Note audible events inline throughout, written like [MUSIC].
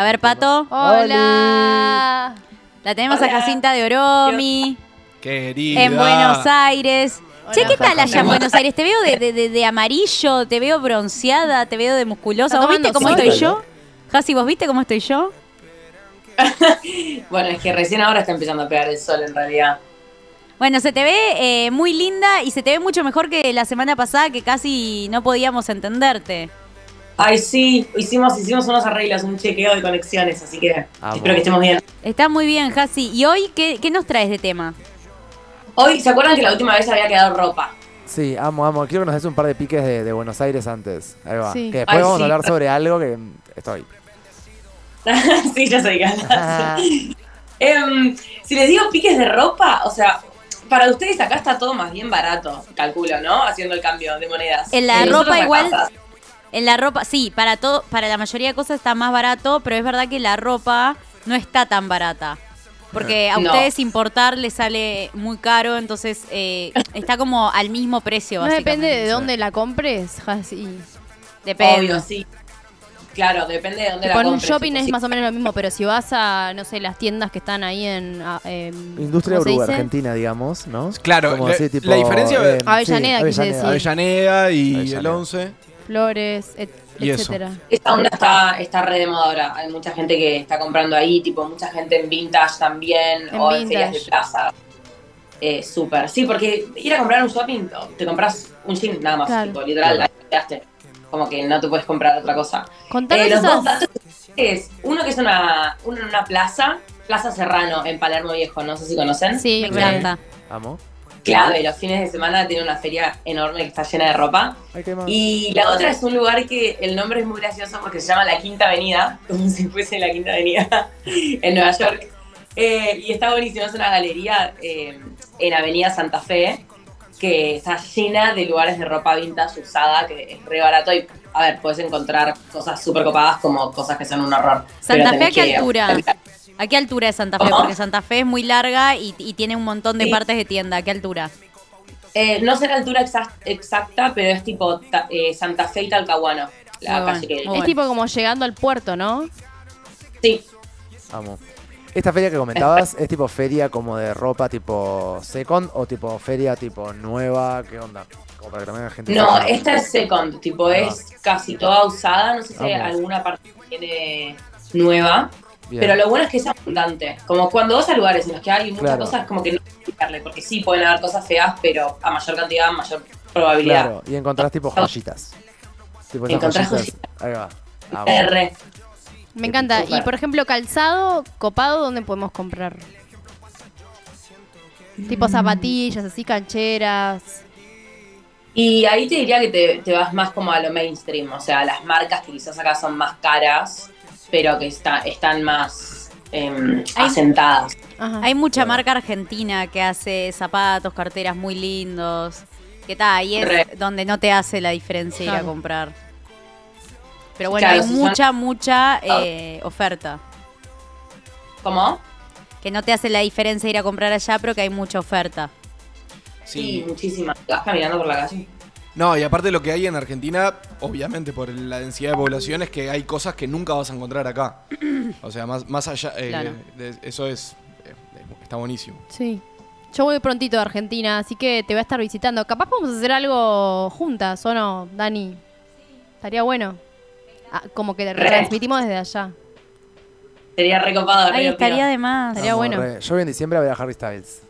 A ver, Pato. Hola. La tenemos a Hola. Jacinta de Oromi, Querida. en Buenos Aires. che, ¿qué tal allá en. Buenos Aires? Te veo de, de- de- de amarillo, te veo bronceada, te veo de musculosa. ¿Vos viste cómo sol. estoy yo? Jasi, ¿vos viste cómo estoy yo? [LAUGHS] Bueno, es que recién ahora está empezando a pegar el sol en realidad. Bueno, se te ve eh, muy linda y se te ve mucho mejor que la semana pasada que casi no podíamos entenderte. Ay, sí, hicimos, hicimos unos arreglos, un chequeo de conexiones, así que Amo. espero que estemos bien. Está muy bien, Jasi. ¿Y hoy qué, qué nos traes de tema? Hoy, ¿se acuerdan que la última vez había quedado ropa? Sí, amo, amo. Quiero que nos des un par de piques de, de Buenos Aires antes. Ahí va. Sí. Que después Ay, vamos sí. a hablar sobre algo que estoy. [LAUGHS] sí, ya sé que [LAUGHS] Em, Si les digo piques de ropa, o sea, para ustedes acá está todo más bien barato, calculo, ¿no? Haciendo el cambio de monedas. En la Eh, ropa igual- En la ropa, sí, para todo, para la mayoría de cosas está más barato, pero es verdad que la ropa no está tan barata. Porque a No. ustedes importar les sale muy caro, entonces eh, está como al mismo precio. No depende de dónde la compres, Jasi. Depende. Obvio, sí. Claro, depende de dónde la en un compres. shopping es sí. más o menos lo mismo, pero si vas a, no sé, las tiendas que están ahí en... em, Industria ¿cómo se Uruguay? Argentina, digamos, ¿no? Claro, Como la- así, tipo, la diferencia- eh, Avellaneda, sí, quise Avellaneda. decir. Avellaneda y Avellaneda. el 11. Flores, et- Y eso. etcétera. Esta onda está, está re de moda ahora. Hay mucha gente que está comprando ahí, tipo mucha gente en vintage también, En o en ferias de plaza. Eh, Súper. Sí, porque ir a comprar un shopping, te compras un jean nada más, Claro. tipo, literal, Claro. ahí quedaste. Como que no te puedes comprar otra cosa. Contanos Eh, los esas- dos datos es, uno que es una, uno en una plaza, Plaza Serrano, en Palermo Viejo, no sé si conocen. Sí, Me encanta. Amo. Clave, los fines de semana tiene una feria enorme que está llena de ropa. Y la otra es un lugar que el nombre es muy gracioso porque se llama la Quinta Avenida, [LAUGHS] como si fuese la Quinta Avenida [LAUGHS] en Nueva York. Eh, y está buenísimo, es una galería eh, en Avenida Santa Fe que está llena de lugares de ropa vintage usada, que es re barato y, a ver, puedes encontrar cosas súper copadas como cosas que son un horror. ¿Santa Fe a qué que- altura? ¿A qué altura es Santa Fe? ¿Cómo? Porque Santa Fe es muy larga y, y tiene un montón de Sí. partes de tienda. ¿A qué altura? Eh, no sé la altura exa- exacta, pero es tipo eh, Santa Fe y Talcahuano, la calle que... Es bueno. tipo como llegando al puerto, ¿no? Sí, Amo. Esta feria que comentabas es tipo feria como de ropa tipo second o tipo feria tipo nueva, ¿qué onda? Como para que también la gente No, sepa. esta es second, tipo Ah. es casi toda usada, no sé si Vamos. alguna parte tiene nueva, Bien. pero lo bueno es que es abundante. Como cuando vas a lugares en los que hay muchas Claro. cosas, como que no hay que explicarle, porque sí pueden haber cosas feas, pero a mayor cantidad, mayor probabilidad. Claro, y encontrás tipo joyitas. Tipo Encontrás joyitas. Ahí va. Amo. [LAUGHS] R. Me encanta. Y por ejemplo, calzado copado, ¿dónde podemos comprar? Tipo zapatillas, así cancheras. Y ahí te diría que te, te vas más como a lo mainstream, o sea, las marcas que quizás acá son más caras, pero que está, están más em, Hay- asentadas. Ajá. Hay mucha marca argentina que hace zapatos, carteras muy lindos. Que tal, ahí es Re. donde no te hace la diferencia ir a comprar. Pero bueno, Claro, hay si son- mucha, mucha eh, oferta. ¿Cómo? Que no te hace la diferencia ir a comprar allá, pero que hay mucha oferta. Sí, muchísimas. Vas caminando por la calle. No, y aparte lo que hay en Argentina, obviamente por la densidad de población, es que hay cosas que nunca vas a encontrar acá. [CLEARS THROAT] O sea, más, más allá, eh, Claro. de- eso es, eh, está buenísimo. Sí. Yo voy prontito a Argentina, así que te voy a estar visitando. Capaz podemos hacer algo juntas, ¿o no, Dani? Estaría bueno. Ah, como que Re. transmitimos desde allá. Sería recopado. Ahí estaría de más. Estaría bueno. re. Yo voy en diciembre a ver a Harry Styles.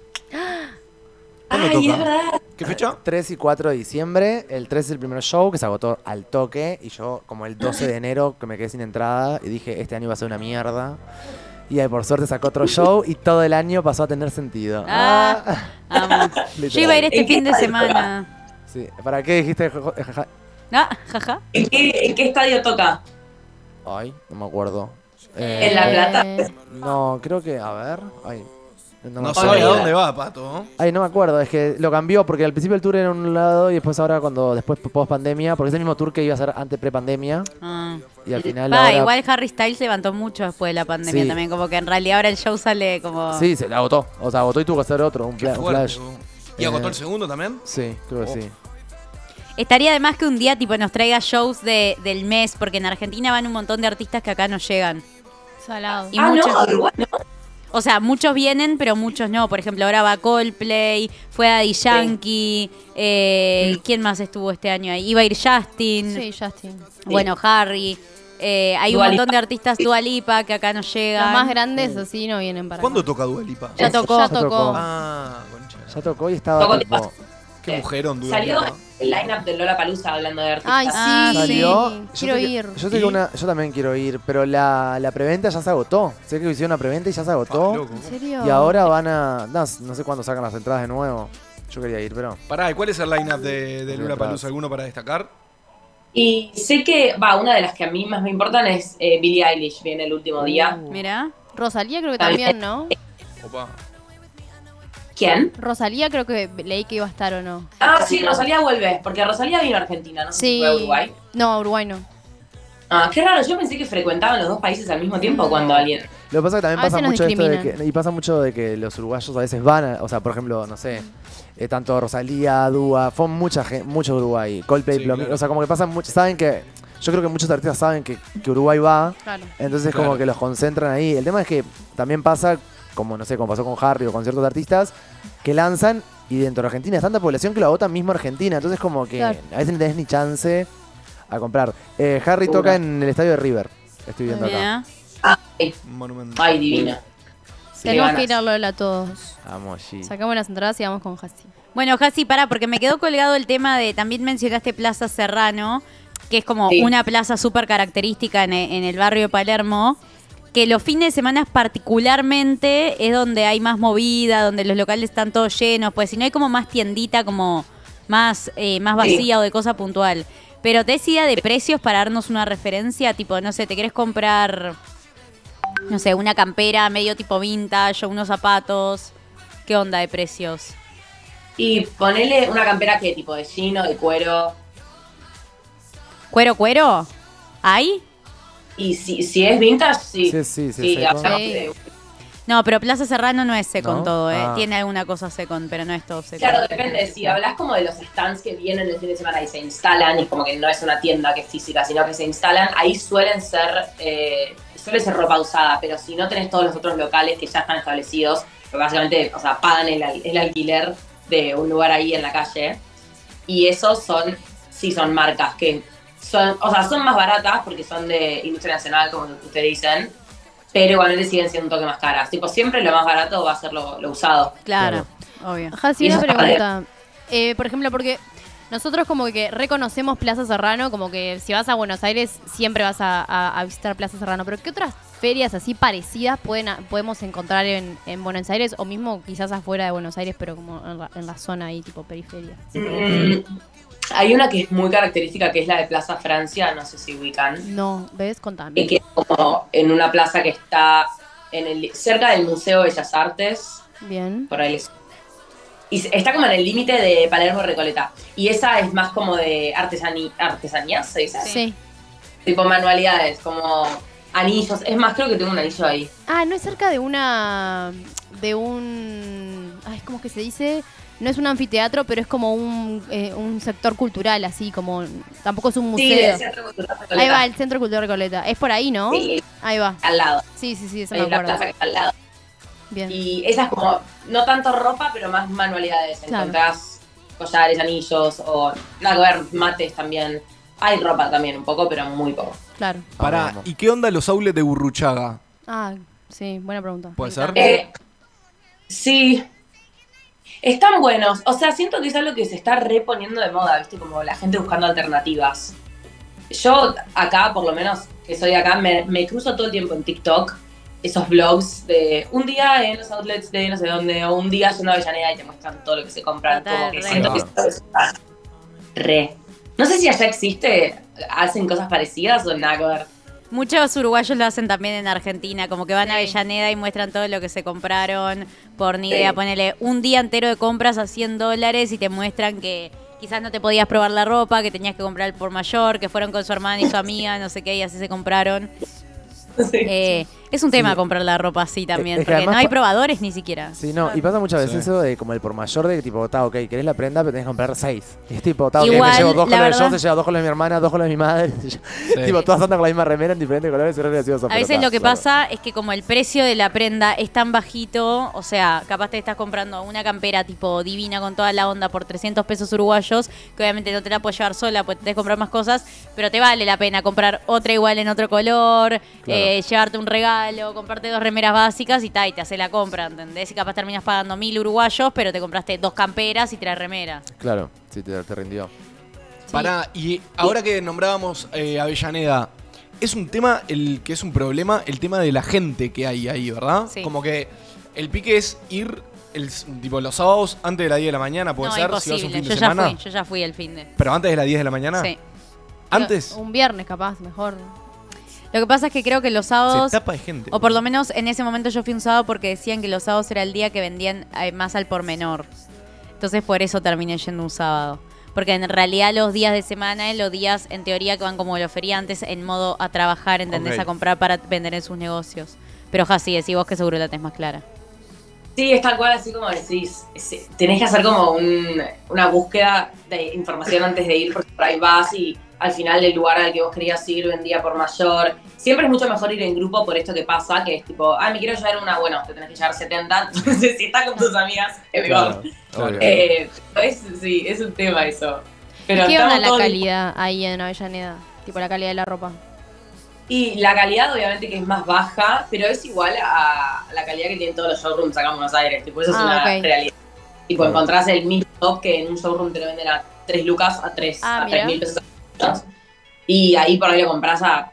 ¿Cuándo Ay, toca? es verdad. ¿Qué fecha? 3 y 4 de diciembre. El 3 es el primer show que se agotó al toque. Y yo, como el 12 de enero, que me quedé sin entrada. Y dije, este año va a ser una mierda. Y ahí, por suerte sacó otro show. Y todo el año pasó a tener sentido. Ah. Amo. [LAUGHS] Yo iba a ir este ¿En qué fin de semana. Sí. ¿Para qué dijiste? jaja? Ah, jaja. ¿En qué, en qué estadio toca? Ay, no me acuerdo. En La Plata. Eh, No, creo que. A ver. Ay. No, No sabe a dónde va, Pato. Ay, no me acuerdo, es que lo cambió porque al principio el tour era en un lado y después ahora cuando después post pandemia, porque es el mismo tour que iba a ser antes pre pandemia Ah. y al final Va, ahora- igual Harry Styles levantó mucho después de la pandemia Sí. también, como que en realidad ahora el show sale como... Sí, se la agotó, o sea, agotó y tuvo que hacer otro, un, Qué flash. ¿Y agotó Eh, el segundo también? Sí, creo que Oh. sí. Estaría además que un día tipo nos traiga shows de, del mes, porque en Argentina van un montón de artistas que acá no llegan. Salado. Y ah, muchos- no, Uruguay no. O sea, muchos vienen, pero muchos no. Por ejemplo, ahora va Coldplay, fue Daddy Yankee. eh, [CLEARS THROAT] ¿Quién más estuvo este año ahí? Iba a ir Justin. Sí, Justin. Bueno, Harry. eh, hay Dua un montón Lipa. de artistas Dua Lipa que acá no llegan. Los más grandes así no vienen para ¿Cuándo acá. toca Dua Lipa? Ya tocó. Ya tocó. Ah, concha. Ya tocó y estaba Tocó tipo... Qué mujerón Dua Salió Lipa. el lineup de Lola Palusa hablando de artistas. Ay, sí, Ah, Salió. sí. Quiero ir. Yo, una, yo también quiero ir, pero la, la preventa ya se agotó. Sé que hicieron una preventa y ya se Ah, agotó. loco. ¿En serio? y ahora van a. No, no sé cuándo sacan las entradas de nuevo. Yo quería ir, pero. Pará, ¿y cuál es el lineup de, de Atrás. Palusa? ¿Alguno para destacar? Y sé que, va, una de las que a mí más me importan es eh, Billie Eilish, viene el último día. Mira. Rosalía creo que También. también, ¿no? Opa. ¿Quién? Rosalía creo que leí que iba a estar o no. Ah, sí, Rosalía vuelve, porque Rosalía vino a Argentina, no sé si fue a Uruguay. No, Uruguay no. Ah, qué raro, yo pensé que frecuentaban los dos países al mismo tiempo cuando alguien... Lo que pasa es que también A pasa mucho esto de que. Y pasa mucho de que los uruguayos a veces van a. O sea, por ejemplo, no sé. eh, tanto Rosalía, Dúa, fue mucha gente, mucho Uruguay. Coldplay, Sí, claro. o sea, como que pasan mucho. Saben que. Yo creo que muchos artistas saben que, que Uruguay va. Claro. Entonces Claro. como que los concentran ahí. El tema es que también pasa, como no sé, como pasó con Harry o con ciertos artistas, que lanzan y dentro de Argentina es tanta población que lo agotan mismo Argentina. Entonces como que Claro. a veces no tenés ni chance a comprar. Eh, Harry toca en el estadio de River. Estoy viendo acá. Ay, divina. Tenemos ganas. que ir a Lola todos. Vamos, G. Sacamos las entradas y vamos con Hasi. Bueno, Jasi, pará, porque me quedó colgado el tema de. También mencionaste Plaza Serrano, que es como Sí. una plaza súper característica en, en el barrio de Palermo. Que los fines de semana particularmente es donde hay más movida, donde los locales están todos llenos, pues si no hay como más tiendita, como más, eh, más Sí. vacía o de cosa puntual. Pero te idea de precios para darnos una referencia, tipo, no sé, te querés comprar, no sé, una campera medio tipo vintage o unos zapatos. ¿Qué onda de precios? Y ponele una campera que tipo de chino, de cuero. ¿Cuero, cuero? ¿Hay? Y si, si es vintage, sí. Sí, sí, sí, No, pero Plaza Serrano no es secon ¿No? todo, ¿eh? Ah. Tiene alguna cosa secon, pero no es todo secon. Claro, depende. Si hablas como de los stands que vienen el fin de semana y se instalan, y como que no es una tienda que es física, sino que se instalan, ahí suelen ser, eh, suele ser ropa usada, pero si no tenés todos los otros locales que ya están establecidos, que básicamente, o sea, pagan el, al- el alquiler de un lugar ahí en la calle, y esos son, sí son marcas que son, o sea, son más baratas porque son de industria nacional, como ustedes dicen, pero igualmente siguen siendo un toque más caras. Tipo, siempre lo más barato va a ser lo, lo usado. Claro, obvio. Hasi, Y una pregunta. Eh, por ejemplo, porque nosotros como que reconocemos Plaza Serrano, como que si vas a Buenos Aires siempre vas a, a- a visitar Plaza Serrano, pero ¿qué otras ferias así parecidas pueden, podemos encontrar en, en Buenos Aires o mismo quizás afuera de Buenos Aires, pero como en la, en la zona ahí, tipo periferia? Mm, Hay una que es muy característica, que es la de Plaza Francia, no sé si ubican, No, ¿ves? y Contame. que es como en una plaza que está en el, cerca del Museo de Bellas Artes, Bien. por ahí les- Y está como en el límite de Palermo Recoleta. Y esa es más como de artesani, artesanías, se dice. Sí. Tipo manualidades, como anillos. Es más, creo que tengo un anillo ahí. Ah, no es cerca de una. de un. Ay, ¿cómo es que se dice? No es un anfiteatro, pero es como un, eh, un sector cultural, así como. Tampoco es un Sí, museo. del Centro Cultural Recoleta. ahí va, el Centro Cultural Recoleta. Es por ahí, ¿no? Sí, Ahí va. al lado. Sí, sí, sí, eso me Es la acuerdo. plaza que está al lado. Bien. Y esa es como, no tanto ropa, pero más manualidades. Claro. Encontrás collares, anillos o nada que ver, mates también. Hay ropa también un poco, pero muy poco. Claro. Pará. ¿y qué onda los outlets de Burruchaga? Ah, sí, buena pregunta. ¿Puede ser? Eh, sí. Están buenos. O sea, siento que es algo que se está reponiendo de moda, ¿viste? Como la gente buscando alternativas. Yo acá, por lo menos que soy acá, me, me cruzo todo el tiempo en TikTok esos blogs de un día en los outlets de no sé dónde, o un día yendo a Avellaneda y te muestran todo lo que se compran. Total, como que re. siento que eso está re. No sé si allá existe, hacen cosas parecidas o nada que ver. Muchos uruguayos lo hacen también en Argentina, como que van a Sí. Avellaneda y muestran todo lo que se compraron por ni Sí. idea, ponele un día entero de compras a 100 dólares y te muestran que quizás no te podías probar la ropa, que tenías que comprar por mayor, que fueron con su hermana y su amiga, no sé qué, y así se compraron. [LAUGHS] Sí. Eh, es un tema Sí. comprar la ropa así también, Es que porque no hay probadores ni siquiera. Sí, no, y pasa muchas veces Sí. eso de como el por mayor de que tipo, ta, ok, querés la prenda, pero tenés que comprar seis. Y es tipo, ta, ok, Igual, me llevo dos la colores yo, verdad- se lleva dos colores de mi hermana, dos colores de mi madre. [LAUGHS] tipo, todas andan con la misma remera en diferentes colores, es gracioso. A veces lo que claro. pasa es que como el precio de la prenda es tan bajito, o sea, capaz te estás comprando una campera tipo divina con toda la onda por 300 pesos uruguayos, que obviamente no te la puedes llevar sola, pues tenés que comprar más cosas, pero te vale la pena comprar otra igual en otro color, eh, llevarte un regalo, comprarte dos remeras básicas y ta, y te hace la compra, ¿entendés? Y capaz terminas pagando mil uruguayos, pero te compraste dos camperas y tres remeras. Claro, sí, te, te rindió. Pará, y ahora que nombrábamos eh, Avellaneda, es un tema, el que es un problema, el tema de la gente que hay ahí, ¿verdad? Sí. Como que el pique es ir el, tipo, los sábados antes de las 10 de la mañana, puede no, ser, si vas un fin de Yo ya semana. fui, yo ya fui el fin de. Pero antes de las 10 de la mañana. Sí. Antes Un viernes capaz, mejor. Lo que pasa es que creo que los se sábados tapa de gente. O por lo menos en ese momento yo fui un sábado porque decían que los sábados era el día que vendían eh, más al por menor. Entonces por eso terminé yendo un sábado. Porque en realidad los días de semana, los días en teoría que van como los feriantes en modo a trabajar, ¿entendés? A comprar para vender en sus negocios. Pero ja, sí, decís vos que seguro la tenés más clara. Sí, es tal cual, así como decís. Tenés que hacer como un- una búsqueda de información antes de ir, porque por ahí vas y al final el lugar al que vos querías ir vendía por mayor. Siempre es mucho mejor ir en grupo por esto que pasa, que es tipo, ah, me quiero llevar una, bueno, te tenés que llevar 70, [LAUGHS] entonces si estás con tus amigas, es mejor. Claro. Eh, es, sí, es un tema eso. Pero ¿Qué onda la calidad ahí en Avellaneda? Tipo la calidad de la ropa. Y la calidad obviamente que es más baja, pero es igual a la calidad que tienen todos los showrooms acá en Buenos Aires. Tipo, eso es Ah, una realidad. Tipo, encontrás el mismo top que en un showroom te lo venden a 3 lucas, a 3 Ah, a mira. 3 mil pesos. Y ahí por ahí lo compras a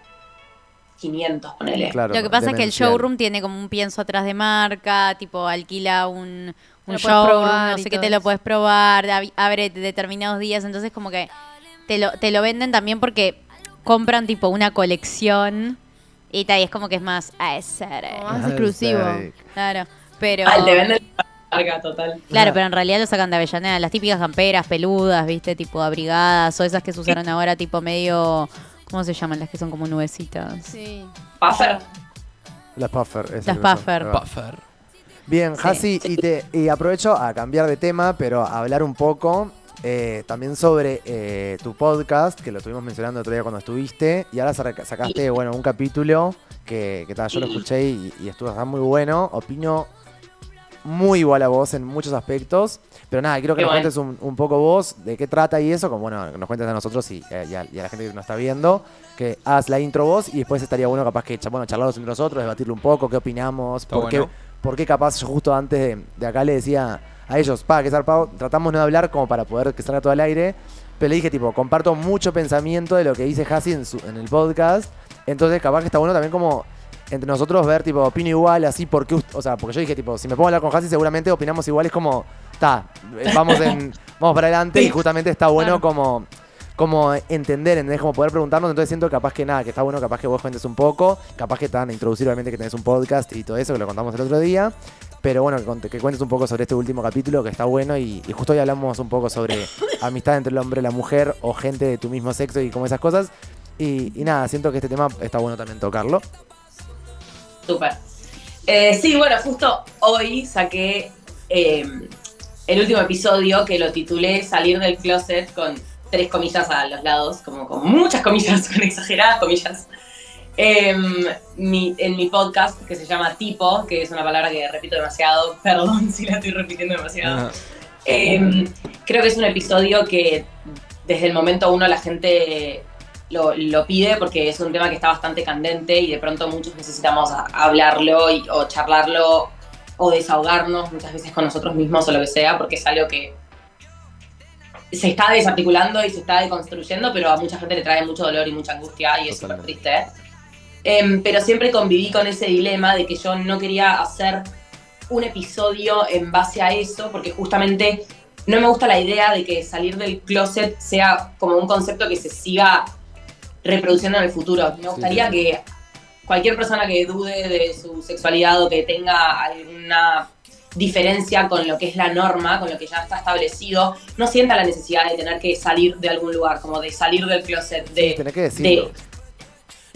500, ponele. Claro, Lo que pasa es que el showroom tiene como un pienso atrás de marca, tipo alquila un, un showroom, probar no sé qué te lo puedes probar, ab- abre determinados días, entonces como que te lo, te lo venden también porque compran tipo una colección y tal, y es como que es más aesthetic. Como más Ah, exclusivo. aesthetic. Claro, pero... Ah, te venden total. Claro, pero en realidad lo sacan de Avellaneda, las típicas camperas peludas, viste, tipo abrigadas, o esas que se usaron ahora tipo medio... ¿Cómo se llaman? Las que son como nubecitas. Sí. Puffer. Las puffer. Las son. puffer. Puffer. Bien, Sí. Hasi, y, te, y aprovecho a cambiar de tema, pero a hablar un poco eh, también sobre eh, tu podcast, que lo estuvimos mencionando otro día cuando estuviste, y ahora saca- sacaste, bueno, un capítulo que, que tal, yo lo escuché y, y estuvo muy bueno. Opino muy igual a vos en muchos aspectos, pero nada, quiero que Qué nos bueno. cuentes un, un poco vos de qué trata y eso, como bueno, que nos cuentes a nosotros y, eh, y a, y a la gente que nos está viendo, que hagas la intro vos y después estaría bueno capaz que bueno, charlarlos entre nosotros, debatirlo un poco, qué opinamos, por qué, bueno. por qué capaz yo justo antes de, de acá le decía a ellos, pa, que zarpado, tratamos no de hablar como para poder que salga todo al aire, pero le dije tipo, comparto mucho pensamiento de lo que dice Hasi en, su- en el podcast, entonces capaz que está bueno también como entre nosotros ver tipo, opino igual, así, porque, o sea, porque yo dije tipo, si me pongo a hablar con Hasi seguramente opinamos igual, es como, está, vamos en, [LAUGHS] vamos para adelante y justamente está bueno como como entender, ¿entendés? Como poder preguntarnos, entonces siento capaz que nada, que está bueno capaz que vos cuentes un poco, capaz que te van a introducir obviamente que tenés un podcast y todo eso, que lo contamos el otro día, pero bueno, que, cuentes un poco sobre este último capítulo que está bueno y, y justo hoy hablamos un poco sobre [LAUGHS] amistad entre el hombre y la mujer o gente de tu mismo sexo y como esas cosas. Y, y nada, siento que este tema está bueno también tocarlo. Súper. Eh, sí, bueno, justo hoy saqué eh, el último episodio que lo titulé Salir del closet con tres comillas a los lados, como con muchas comillas, [LAUGHS] con exageradas comillas. Em, mi- en mi podcast que se llama Tipo, que es una palabra que repito demasiado, [LAUGHS] perdón si la estoy repitiendo demasiado. Eh, creo que es un episodio que desde el momento uno la gente lo, lo pide porque es un tema que está bastante candente y de pronto muchos necesitamos hablarlo y- o charlarlo o desahogarnos muchas veces con nosotros mismos o lo que sea, porque es algo que se está desarticulando y se está deconstruyendo, pero a mucha gente le trae mucho dolor y mucha angustia y es súper triste. Em, pero siempre conviví con ese dilema de que yo no quería hacer un episodio en base a eso, porque justamente no me gusta la idea de que salir del closet sea como un concepto que se siga reproduciendo en el futuro. Me gustaría sí. que cualquier persona que dude de su sexualidad o que tenga alguna diferencia con lo que es la norma, con lo que ya está establecido, no sienta la necesidad de tener que salir de algún lugar, como de salir del closet, de, Tenés que decirlo. de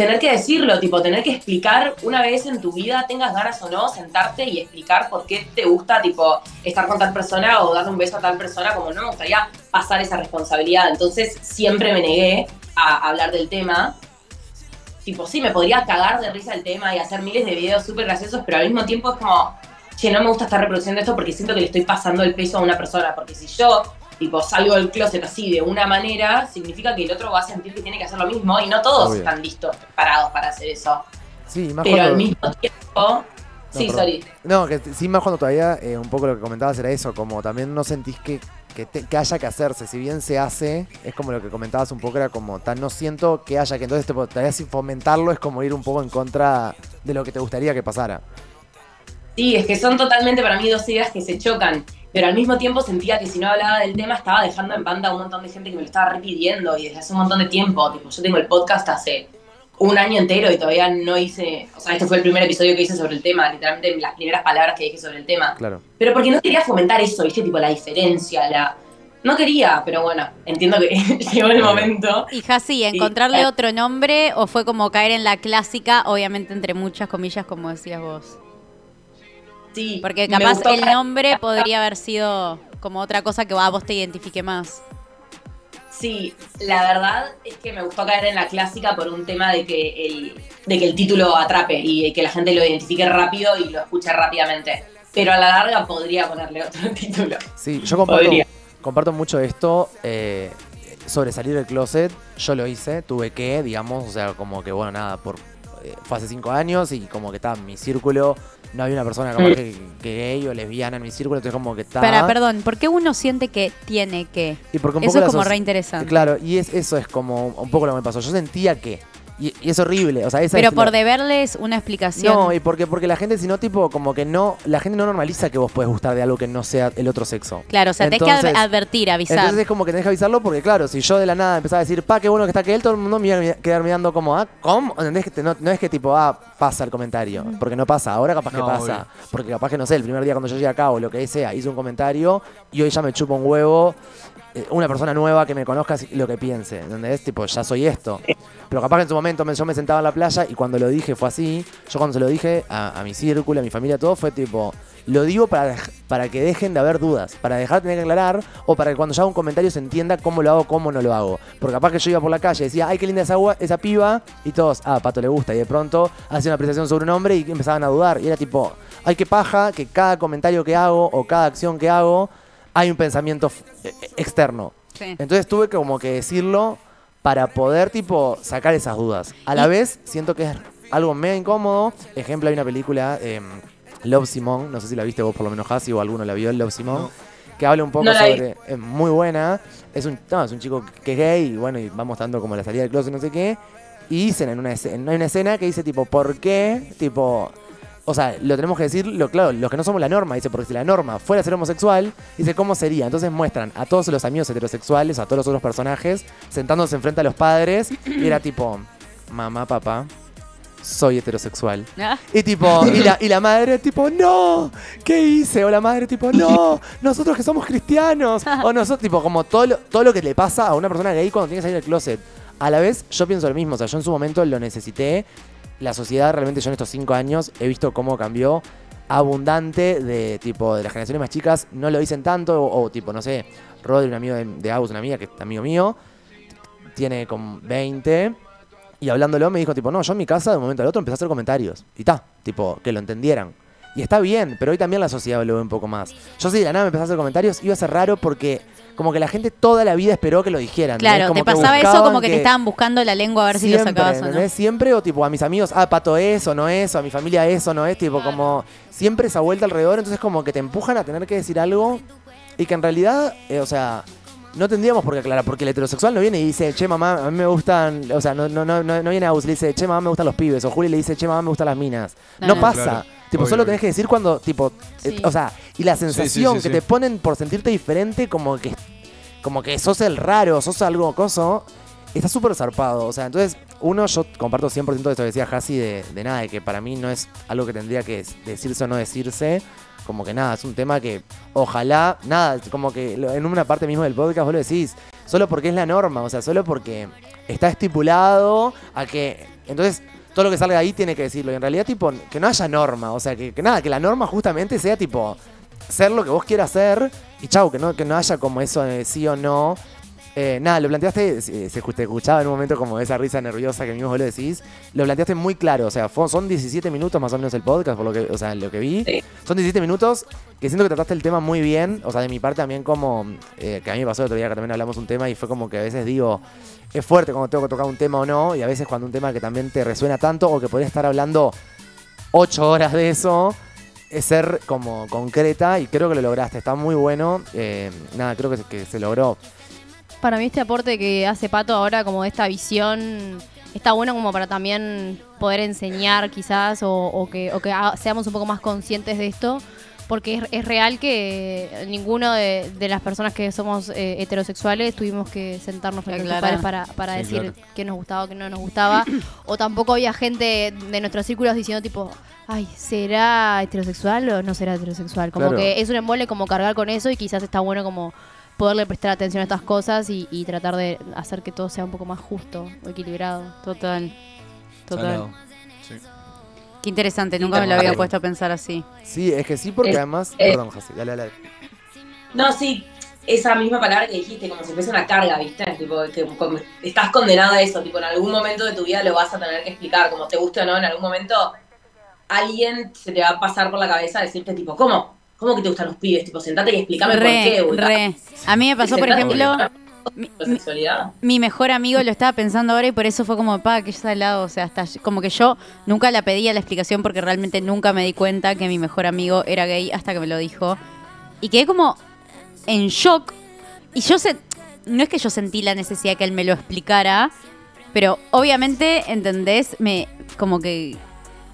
tener que decirlo, tipo, tener que explicar una vez en tu vida, tengas ganas o no, sentarte y explicar por qué te gusta, tipo, estar con tal persona o darle un beso a tal persona, como no me gustaría pasar esa responsabilidad. Entonces siempre me negué a hablar del tema. Tipo, sí, me podría cagar de risa el tema y hacer miles de videos súper graciosos, pero al mismo tiempo es como, che, no me gusta estar reproduciendo esto porque siento que le estoy pasando el peso a una persona, porque si yo tipo, salgo del closet así de una manera, significa que el otro va a sentir que tiene que hacer lo mismo y no todos Obvio. están listos, preparados para hacer eso. Sí, más Pero cuando- al mismo tiempo. sí, perdón. sorry. No, que sí, más cuando todavía eh, un poco lo que comentabas era eso, como también no sentís que, que, te- que haya que hacerse, si bien se hace, es como lo que comentabas un poco, era como tan no siento que haya que entonces te, todavía sin fomentarlo es como ir un poco en contra de lo que te gustaría que pasara. Sí, es que son totalmente para mí dos ideas que se chocan. Pero al mismo tiempo sentía que si no hablaba del tema estaba dejando en banda a un montón de gente que me lo estaba repidiendo y desde hace un montón de tiempo. Tipo, yo tengo el podcast hace un año entero y todavía no hice. O sea, este fue el primer episodio que hice sobre el tema, literalmente las primeras palabras que dije sobre el tema. Claro. Pero porque no quería fomentar eso, ¿viste? Tipo, la diferencia, la. No quería, pero bueno, entiendo que [LAUGHS] llegó el momento. Y Hasi, ¿encontrarle eh. otro nombre o fue como caer en la clásica, obviamente entre muchas comillas, como decías vos? Sí. Porque me capaz gustó el nombre podría haber sido como otra cosa que a vos te identifique más. Sí, la verdad es que me gustó caer en la clásica por un tema de que el, de que el título atrape y que la gente lo identifique rápido y lo escuche rápidamente. Pero a la larga podría ponerle otro [LAUGHS] título. Sí, yo comparto, Podría. comparto mucho esto eh, sobre salir del closet. Yo lo hice, tuve que, digamos, o sea, como que, bueno, nada, por eh, fue hace cinco años y como que estaba en mi círculo. No había una persona Mm. que, que gay o lesbiana en mi círculo, entonces como que está. Pero, perdón, ¿por qué uno siente que tiene que? Y porque un Eso poco es como soci- re interesante. Claro, y es, eso es como un poco lo que me pasó. Yo sentía que. Y, y es horrible, o sea, esa Pero es por la- deberles una explicación. No, y porque, porque la gente, si no, tipo, como que no. La gente no normaliza que vos puedes gustar de algo que no sea el otro sexo. Claro, o sea, tenés que advertir, avisar. Entonces es como que tenés que avisarlo porque, claro, si yo de la nada empezaba a decir, pa, qué bueno que está aquel, todo el mundo me iba a mi- quedar mirando como, ah, ¿cómo? ¿Entendés? Que te- no, no es que tipo, ah, pasa el comentario. Porque no pasa. Ahora capaz que No, pasa. obvio. Porque capaz que, no sé, el primer día cuando yo llegué acá o lo que sea, hice un comentario y hoy ya me chupa un huevo una persona nueva que me conozca lo que piense. ¿Entendés? Tipo, ya soy esto. Pero capaz que en su momento me- yo me sentaba en la playa y cuando lo dije fue así. Yo cuando se lo dije a, a mi círculo, a mi familia, todo, fue tipo, lo digo para, para que dejen de haber dudas, para dejar de tener que aclarar o para que cuando yo haga un comentario se entienda cómo lo hago, cómo no lo hago. Porque capaz que yo iba por la calle y decía, ay, qué linda esa, esa piba, y todos, ah, Pato le gusta. Y de pronto hacía una apreciación sobre un hombre y empezaban a dudar. Y era tipo, ay, qué paja que cada comentario que hago o cada acción que hago hay un pensamiento f- eh, externo. Sí. Entonces tuve que como que decirlo para poder tipo sacar esas dudas. A la vez siento que es algo medio incómodo. Ejemplo, hay una película, eh, Love Simon, no sé si la viste vos por lo menos Hasi o alguno la vio, Love Simon, No. que habla un poco No sobre... Es muy buena. Es un, no, es un chico que es gay y bueno, y va mostrando como la salida del closet, no sé qué. Y dicen en una, escena, hay una escena que dice tipo, ¿por qué? Tipo... O sea, lo tenemos que decir, lo, claro, los que no somos la norma, dice, porque si la norma fuera ser homosexual, dice, ¿cómo sería? Entonces muestran a todos los amigos heterosexuales, a todos los otros personajes, sentándose enfrente a los padres, y era tipo, mamá, papá, soy heterosexual. Ah, Y tipo, y la, y la madre tipo, no, ¿qué hice? O la madre tipo, no, nosotros que somos cristianos. O [LAUGHS] nosotros, tipo, como todo lo, todo lo que le pasa a una persona gay cuando tiene que salir del closet. A la vez, yo pienso lo mismo, o sea, yo en su momento lo necesité. La sociedad realmente yo en estos cinco años he visto cómo cambió abundante de tipo de las generaciones más chicas no lo dicen tanto o, tipo no sé Rodri un amigo de, de Agus una amiga que es amigo mío tiene como 20 y hablándolo me dijo, tipo, no, yo en mi casa de un momento al otro empecé a hacer comentarios. Y ta, tipo, que lo entendieran. Y está bien, pero hoy también la sociedad lo ve un poco más. Yo si de la nada me empecé a hacer comentarios, iba a ser raro porque como que la gente toda la vida esperó que lo dijeran. ¿entendés? claro, Como te pasaba eso como que, te estaban buscando la lengua a ver si lo sacabas o no. ¿entendés? Siempre, o tipo, a mis amigos, ah, pato eso, no eso, a mi familia eso, no es, tipo, como siempre esa vuelta alrededor, entonces como que te empujan a tener que decir algo y que en realidad, eh, o sea, no tendríamos por qué aclarar, porque el heterosexual no viene y dice, che, mamá, a mí me gustan, o sea, no, no, no, no viene a Agus y le dice, che, mamá, me gustan los pibes, o Juli le dice, che, mamá, me gustan las minas. No, No, no. pasa. Claro. Tipo, Obvio, solo tenés que decir cuando, tipo, eh, o sea, y la sensación sí, que sí. te ponen por sentirte diferente, como que, como que sos el raro, sos algo coso, está súper zarpado. O sea, entonces, uno, yo comparto 100% de esto que decía Hasi, de, de nada, de que para mí no es algo que tendría que decirse o no decirse. Como que nada, es un tema que ojalá, nada, como que en una parte mismo del podcast vos lo decís, solo porque es la norma, o sea, solo porque está estipulado a que Entonces, todo lo que salga ahí tiene que decirlo. Y en realidad, tipo, que no haya norma. O sea, que, que nada, que la norma justamente sea tipo ser lo que vos quieras ser y chau, que no, que no haya como eso de sí o no. Eh, nada, lo planteaste, se, se te escuchaba en un momento como esa risa nerviosa que mismo vos lo decís. Lo planteaste muy claro, o sea, fue- son 17 minutos más o menos el podcast, por lo que, o sea, lo que vi. Sí. Son 17 minutos que siento que trataste el tema muy bien. O sea, de mi parte también como, eh, que a mí me pasó el otro día que también hablamos un tema y fue como que a veces digo, es fuerte cuando tengo que tocar un tema o no, y a veces cuando un tema que también te resuena tanto o que podría estar hablando 8 horas de eso, es ser como concreta y creo que lo lograste. Está muy bueno. Eh, nada, creo que se logró. Para mí este aporte que hace Pato ahora, como de esta visión, está bueno como para también poder enseñar quizás o, o que, o que ha- seamos un poco más conscientes de esto. Porque es, es real que ninguno de, de las personas que somos eh, heterosexuales tuvimos que sentarnos frente a nuestros Aclarar. padres para, para Sí, decir claro. qué nos gustaba o qué no nos gustaba. [CLEARS THROAT] o tampoco había gente de nuestros círculos diciendo tipo, ay, ¿será heterosexual o no será heterosexual? Como Claro. que es un embole como cargar con eso y quizás está bueno como poderle prestar atención a estas cosas y, y tratar de hacer que todo sea un poco más justo o equilibrado. Total. Total. Sí. Qué interesante, nunca me lo había puesto a pensar así. Sí, es que sí, porque Es- además. eh. Perdón, José, dale, dale. No, sí, esa misma palabra que dijiste, como si fuese una carga, ¿viste? Tipo, que como estás condenado a eso, tipo, en algún momento de tu vida lo vas a tener que explicar, como te guste o no, en algún momento alguien se te va a pasar por la cabeza decirte, tipo, ¿cómo? ¿Cómo que te gustan los pibes? Tipo, sentate y explícame por qué, boludo. re. A mí me pasó, por ejemplo, mi- mi- sexualidad. mi mejor amigo lo estaba pensando ahora y por eso fue como, pa, que al lado. O sea, hasta como que yo nunca la pedía la explicación porque realmente nunca me di cuenta que mi mejor amigo era gay hasta que me lo dijo. Y quedé como en shock. Y yo sé, no es que yo sentí la necesidad que él me lo explicara, pero obviamente, ¿entendés? Me, como que,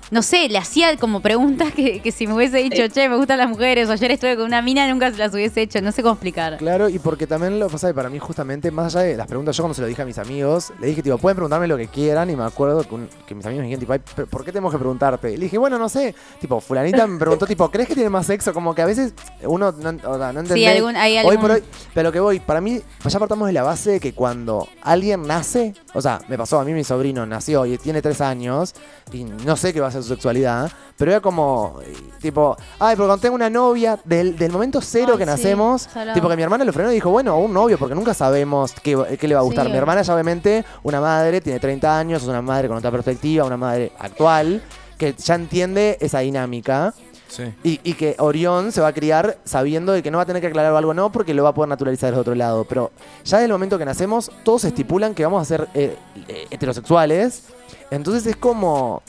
no sé, le hacía como preguntas que, que si me hubiese dicho, che, me gustan las mujeres, o ayer estuve con una mina, nunca se las hubiese hecho, no sé cómo explicar. Claro, y porque también lo pasa para mí, justamente, más allá de las preguntas, yo cuando se lo dije a mis amigos, le dije, tipo, pueden preguntarme lo que quieran, y me acuerdo que, un- que mis amigos me dijeron, tipo, "Ay, pero ¿por qué tenemos que preguntarte? Y le dije, bueno, no sé, tipo, fulanita me preguntó, tipo, ¿crees que tiene más sexo? Como que a veces uno no, o sea, no Sí, entendés. algún, hay Hoy por hoy, pero que voy, para mí, ya partamos de la base de que cuando alguien nace, o sea, me pasó, a mí mi sobrino nació y tiene tres años, y no sé qué va a ser su sexualidad, pero era como, tipo, ay, porque cuando tengo una novia, del, del momento cero Ay, que sí, nacemos, salado. tipo que mi hermana lo frenó y dijo, bueno, un novio, porque nunca sabemos qué, qué le va a gustar. Sí, mi hermana ya obviamente, una madre, tiene 30 años, es una madre con otra perspectiva, una madre actual, que ya entiende esa dinámica. Sí. Y, y que Orión se va a criar sabiendo de que no va a tener que aclarar algo no porque lo va a poder naturalizar del otro lado. Pero ya desde el momento que nacemos, todos estipulan que vamos a ser eh, eh, heterosexuales. Entonces es como...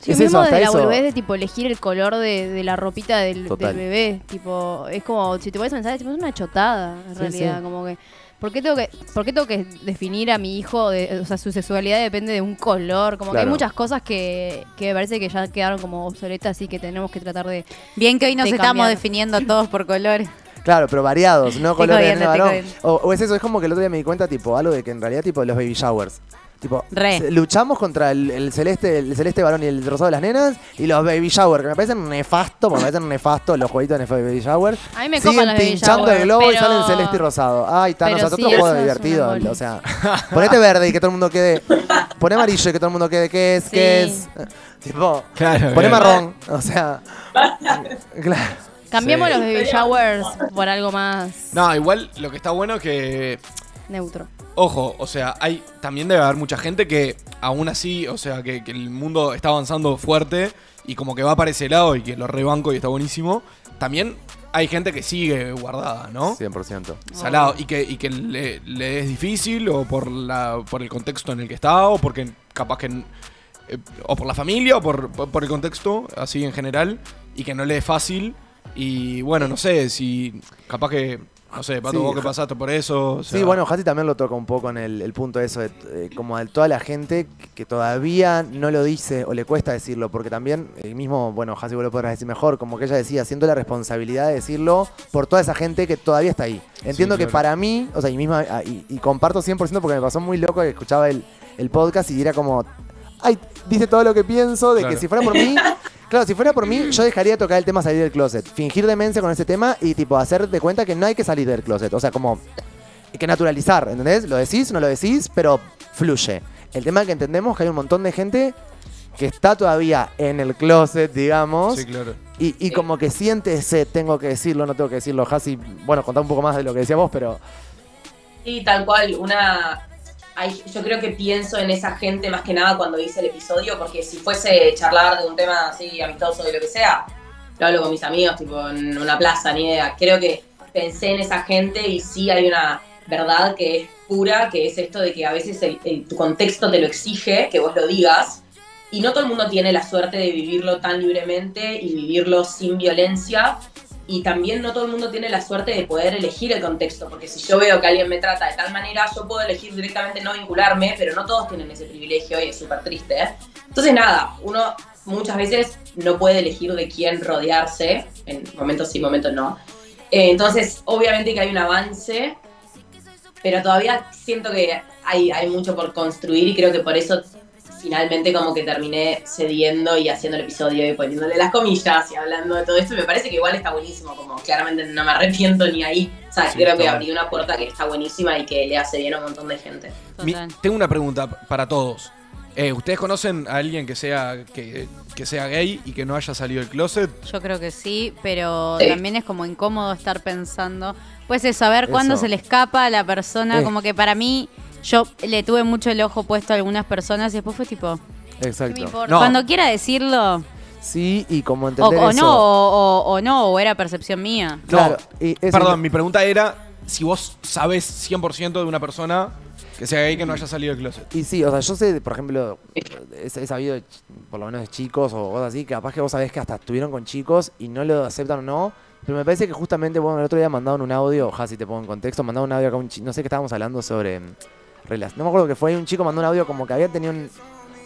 Sí, es mismo eso, desde la boludez de tipo elegir el color de, de la ropita del, bebé. Tipo, es como, si te pones a pensar, es una chotada, en Sí, realidad. sí. Como que. ¿Por qué, tengo que, ¿Por qué tengo que definir a mi hijo? De, o sea, su sexualidad depende de un color. Como que hay muchas cosas que, que me parece que ya quedaron como obsoletas y que tenemos que tratar de. Bien que hoy nos de estamos cambiar. definiendo todos por colores. [LAUGHS] Claro, pero variados, no colores de varón. o es eso, es como que el otro día me di cuenta, tipo, algo de que en realidad, tipo, los baby showers. Tipo, Re. luchamos contra el, el celeste el celeste varón y el rosado de las nenas y los baby shower, que me parecen nefastos, me parecen nefastos los jueguitos de baby shower. A mí me Siguen copan los baby pinchando shower, el globo y salen celeste y rosado. Ay, pero otro sí, juego divertido. O sea, ponete verde y que todo el mundo quede. Poné amarillo y que todo el mundo quede. ¿Qué es? ¿Qué es? Tipo, Claro. poné bien. marrón. O sea, claro. Cambiemos Sí. los baby showers por algo más No, igual lo que está bueno es que neutro. Ojo, o sea, hay también debe haber mucha gente que aún así, o sea, que, que el mundo está avanzando fuerte y como que va para ese lado y que lo rebanco y está buenísimo. También hay gente que sigue guardada, ¿no? 100%. Salado. Y que, y que le, le es difícil o por, la, por el contexto en el que está o porque capaz que... eh, o por la familia o por, por por el contexto, así en general, y que no le es fácil. Y bueno, no sé si capaz que... No sé, Pato, Sí, vos que pasaste por eso. o Sí, bueno, Hati también lo toca un poco en el, el punto de eso, de, eh, como de toda la gente que todavía no lo dice o le cuesta decirlo, porque también, el mismo, bueno, Hati vos lo podrás decir mejor, como que ella decía, siento la responsabilidad de decirlo por toda esa gente que todavía está ahí. Entiendo que claro. para mí, o sea, y, misma, ah, y, y comparto 100% porque me pasó muy loco que escuchaba el, el podcast y era como, ay, dice todo lo que pienso, de Claro. que si fuera por mí... [LAUGHS] Claro, si fuera por mí, yo dejaría de tocar el tema salir del closet. Fingir demencia con ese tema y tipo hacer de cuenta que no hay que salir del closet. O sea, como hay que naturalizar, ¿entendés? Lo decís, no lo decís, pero fluye. El tema es que entendemos que hay un montón de gente que está todavía en el closet, digamos, Sí, claro. y, y como que siente ese tengo que decirlo, no tengo que decirlo. Hasi, bueno, contá un poco más de lo que decías vos, pero Sí, tal cual, una... hay- yo creo que pienso en esa gente más que nada cuando hice el episodio, porque si fuese charlar de un tema así amistoso de lo que sea, lo hablo con mis amigos, tipo en una plaza, ni idea. Creo que pensé en esa gente y sí hay una verdad que es pura, que es esto de que a veces el- el- tu contexto te lo exige, que vos lo digas, y no todo el mundo tiene la suerte de vivirlo tan libremente y vivirlo sin violencia. Y también no todo el mundo tiene la suerte de poder elegir el contexto, porque si yo veo que alguien me trata de tal manera, yo puedo elegir directamente no vincularme, pero no todos tienen ese privilegio y es súper triste. Entonces nada, uno muchas veces no puede elegir de quién rodearse, en momentos sí, momentos no. Eh, entonces, obviamente que hay un avance, pero todavía siento que hay, hay mucho por construir y creo que por eso finalmente como que terminé cediendo y haciendo el episodio y poniéndole las comillas y hablando de todo esto. Me parece que igual está buenísimo, como claramente no me arrepiento ni ahí. O sea, Sí, creo que abrí una puerta que está buenísima y que le hace bien a un montón de gente. Mi- tengo una pregunta para todos. Eh, ¿Ustedes conocen a alguien que sea, que, que sea gay y que no haya salido del closet? Yo creo que sí, pero Sí. también es como incómodo estar pensando. Pues es saber cuándo Eso. se le escapa a la persona. Eh. Como que para mí, yo le tuve mucho el ojo puesto a algunas personas y después fue tipo, ¿Qué me exacto. No. cuando quiera decirlo, Sí, y como o, entender o eso. no, o, o- o no, o era percepción mía. Claro, y Perdón, mi pregunta era si vos sabes 100% de una persona que sea gay que no haya salido del closet. Y sí, o sea, yo sé, por ejemplo, he, sabido, por lo menos de chicos o cosas así, que capaz que vos sabés que hasta estuvieron con chicos y no lo aceptan o no. Pero me parece que justamente, bueno, el otro día mandaron un audio, ojalá si te pongo en contexto, mandaron un audio acá a un chico, no sé qué estábamos hablando sobre No me acuerdo que fue, un chico mandó un audio como que había tenido un-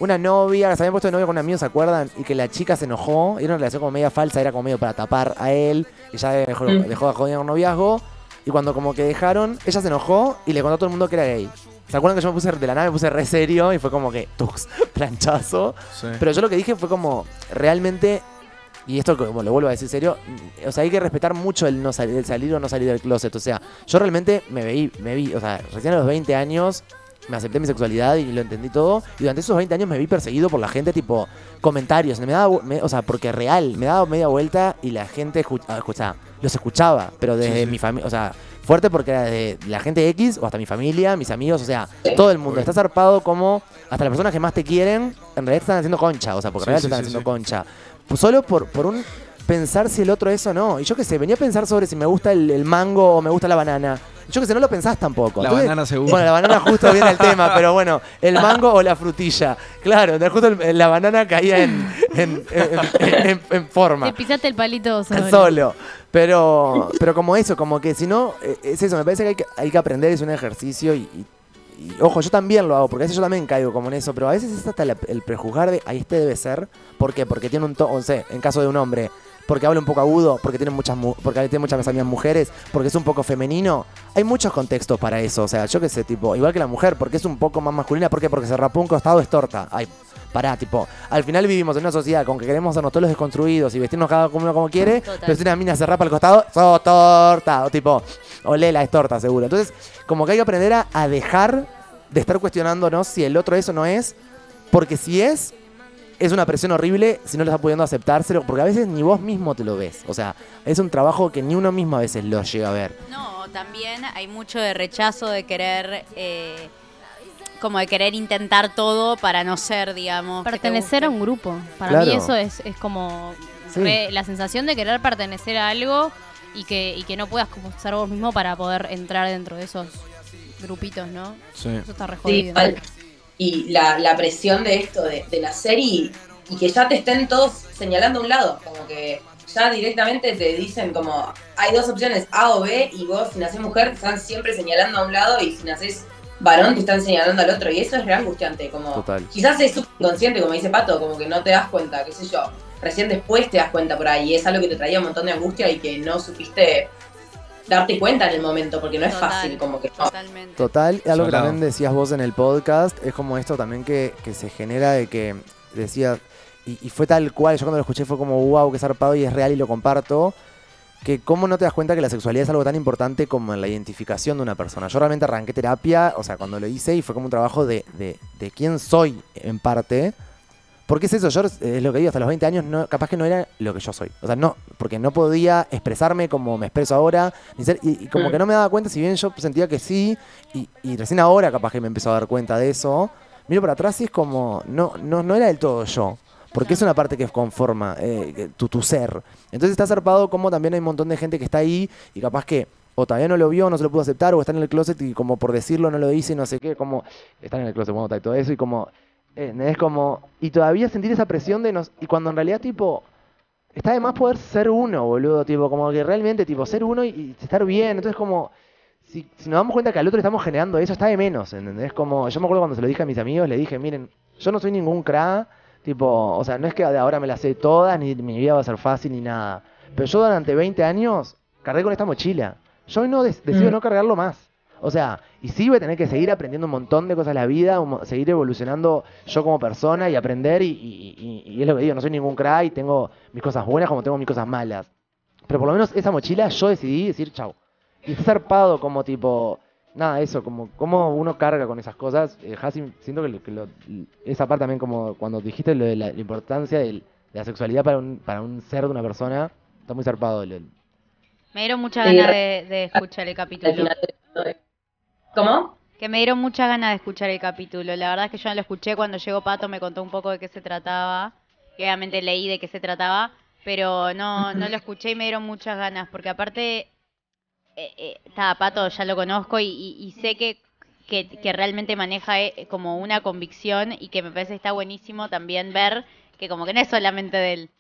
una novia, que se habían puesto de novia con un amigo, ¿se acuerdan? Y que la chica se enojó, y era una relación como media falsa, era como medio para tapar a él, y ya dejó, Mm. dejó de joder con noviazgo. Y cuando como que dejaron, ella se enojó y le contó a todo el mundo que era gay. ¿Se acuerdan que yo me puse de la nave, me puse re serio y fue como que, [LAUGHS] tux, planchazo? Sí. Pero yo lo que dije fue como, realmente, y esto como lo vuelvo a decir serio, o sea, hay que respetar mucho el, no salir, el salir o no salir del closet. O sea, yo realmente me veí, me vi, o sea, recién a los 20 años me acepté mi sexualidad y lo entendí todo. Y durante esos 20 años me vi perseguido por la gente, tipo, comentarios. Me daba, me- o sea, porque real, me daba media vuelta y la gente escu- ah, escuchaba, los escuchaba, pero desde Sí, sí. mi familia, o sea, fuerte porque era de la gente X o hasta mi familia, mis amigos, o sea, todo el mundo. Está zarpado como hasta las personas que más te quieren, en realidad están haciendo concha, o sea, porque en realidad te están haciendo concha. Pues solo por, por un pensar si el otro es o no. Y yo qué sé, venía a pensar sobre si me gusta el, el mango o me gusta la banana. Yo que sé, no lo pensás tampoco. La Entonces, banana seguro. Bueno, la banana [LAUGHS] justo viene el tema, pero bueno, el mango o la frutilla. Claro, entonces justo el- la banana caía en, en, en- en- en forma. Te pisaste el palito solo. Solo. Pero, pero como eso, como que si no, eh, es eso, me parece que hay que, hay que aprender, es un ejercicio y, y- y, ojo, yo también lo hago, porque a veces yo también caigo como en eso, pero a veces es hasta el prejuzgar de, ahí este debe ser, ¿por qué? Porque tiene un tono, no sé, en caso de un hombre, porque habla un poco agudo, porque tiene muchas mu- porque tiene muchas amigas mujeres, porque es un poco femenino. Hay muchos contextos para eso, o sea, yo qué sé, tipo, igual que la mujer, porque es un poco más masculina, ¿por qué? Porque se rapó un costado es torta. Ay, pará, tipo, al final vivimos en una sociedad con que queremos hacernos todos los desconstruidos y vestirnos cada uno como quiere, Total. pero si una mina se rapa al costado, sos torta, o tipo, olela es torta seguro. Entonces, como que hay que aprender a, a dejar de estar cuestionándonos si el otro es o no es, porque si es, es una presión horrible si no lo está pudiendo aceptárselo, porque a veces ni vos mismo te lo ves. O sea, es un trabajo que ni uno mismo a veces lo llega a ver. No, también hay mucho de rechazo de querer, eh, como de querer intentar todo para no ser, digamos. Pertenecer a un grupo. Para Claro. mí eso es, es como Sí. re- la sensación de querer pertenecer a algo y que, y que no puedas como ser vos mismo para poder entrar dentro de esos grupitos, ¿no? Sí. Eso está re jodido. Y la, la presión de esto, de, de nacer y, y que ya te estén todos señalando a un lado, como que ya directamente te dicen como, hay dos opciones, A o B, y vos si nacés mujer te están siempre señalando a un lado y si nacés varón te están señalando al otro, y eso es re angustiante, como Total. quizás es subconsciente, como dice Pato, como que no te das cuenta, qué sé yo, recién después te das cuenta por ahí, y es algo que te traía un montón de angustia y que no supiste darte cuenta en el momento, porque no es Total, fácil, como que no. Totalmente. Total, y algo que también decías vos en el podcast, es como esto también que, que se genera de que decía, y, y fue tal cual, yo cuando lo escuché fue como, wow, qué zarpado y es real y lo comparto, que cómo no te das cuenta que la sexualidad es algo tan importante como en la identificación de una persona. Yo realmente arranqué terapia, o sea, cuando lo hice y fue como un trabajo de, de, de quién soy en parte. Porque es eso, yo es lo que digo, hasta los 20 años no, capaz que no era lo que yo soy. O sea, no, porque no podía expresarme como me expreso ahora, ni ser- y, y como que no me daba cuenta, si bien yo sentía que sí, y, y recién ahora capaz que me empezó a dar cuenta de eso, miro para atrás y es como, no, no, no era del todo yo. Porque es una parte que conforma eh, tu, tu ser. Entonces está zarpado como también hay un montón de gente que está ahí y capaz que o todavía no lo vio, no se lo pudo aceptar, o está en el closet y como por decirlo no lo dice, no sé qué, como está en el closet, bueno, está y todo eso, y como, eh, es como, y todavía sentir esa presión de nos, y cuando en realidad tipo, está de más poder ser uno, boludo, tipo, como que realmente, tipo, ser uno y, y estar bien, entonces como, si, si nos damos cuenta que al otro le estamos generando eso, está de menos, ¿entendés? Como, yo me acuerdo cuando se lo dije a mis amigos, le dije, miren, yo no soy ningún cra, tipo, o sea, no es que de ahora me la sé todas, ni mi vida va a ser fácil, ni nada, pero yo durante 20 años cargué con esta mochila, yo hoy no decido Mm. no cargarlo más. O sea, y sí voy a tener que seguir aprendiendo un montón de cosas de la vida, seguir evolucionando yo como persona y aprender, y, y- y- y es lo que digo, no soy ningún crack y tengo mis cosas buenas como tengo mis cosas malas. Pero por lo menos esa mochila yo decidí decir chau. Y zarpado como tipo, nada, eso, como, como uno carga con esas cosas. Eh, Hasi, siento que, lo- que lo- esa parte también como cuando dijiste lo de la, la importancia del- de la sexualidad para un, para un ser de una persona, está muy zarpado. el- el- Me dieron muchas Sí, ganas re- de, de escuchar el capítulo. ¿Cómo? Que me dieron muchas ganas de escuchar el capítulo. La verdad es que yo no lo escuché. Cuando llegó Pato me contó un poco de qué se trataba. Y obviamente leí de qué se trataba. Pero no, [LAUGHS] no lo escuché y me dieron muchas ganas. Porque aparte, eh, eh, ta, Pato ya lo conozco y, y- y sé que, que, que realmente maneja eh, como una convicción. Y que me parece que está buenísimo también ver que como que no es solamente de él.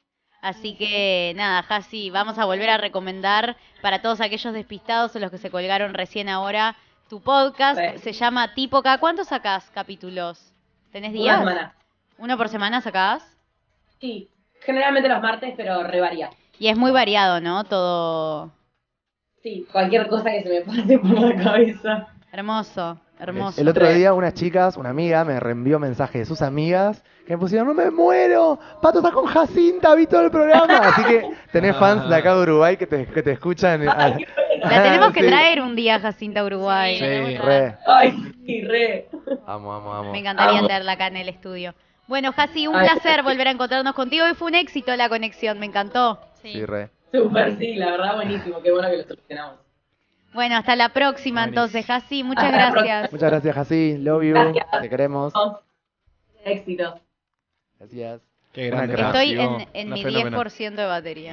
Así que nada, Hasi, vamos a volver a recomendar para todos aquellos despistados o los que se colgaron recién ahora tu podcast. Sí. Se llama Tipo K. ¿Cuántos sacás capítulos? ¿Tenés Una días? semana. ¿Uno por semana sacás? Sí, generalmente los martes, pero revaría. Y es muy variado, ¿no? Todo Sí, cualquier cosa que se me pase por la cabeza. hermoso, hermoso. El otro día unas chicas, una amiga, me reenvió mensaje de sus amigas que me pusieron, no me muero, Pato está con Jacinta, vi todo el programa. Así que tenés fans de acá de Uruguay que te, que te escuchan. La tenemos que Sí. traer un día, Jacinta, a Uruguay. Sí. Re, Ay, sí, re. amo, amo, amo. Me encantaría tenerla acá en el estudio. Bueno, Jasi, un Ay. placer volver a encontrarnos contigo y fue un éxito la conexión, me encantó. Sí, re. Súper, sí, la verdad, buenísimo. Qué bueno que lo solucionamos. Bueno, hasta la próxima Buenísimo. entonces, Jasi, muchas Hasta gracias. Muchas gracias, Jasi. Love you. Gracias. Te queremos. Éxitos. Gracias. Qué grande. Estoy en, en mi fenómena. 10% de batería.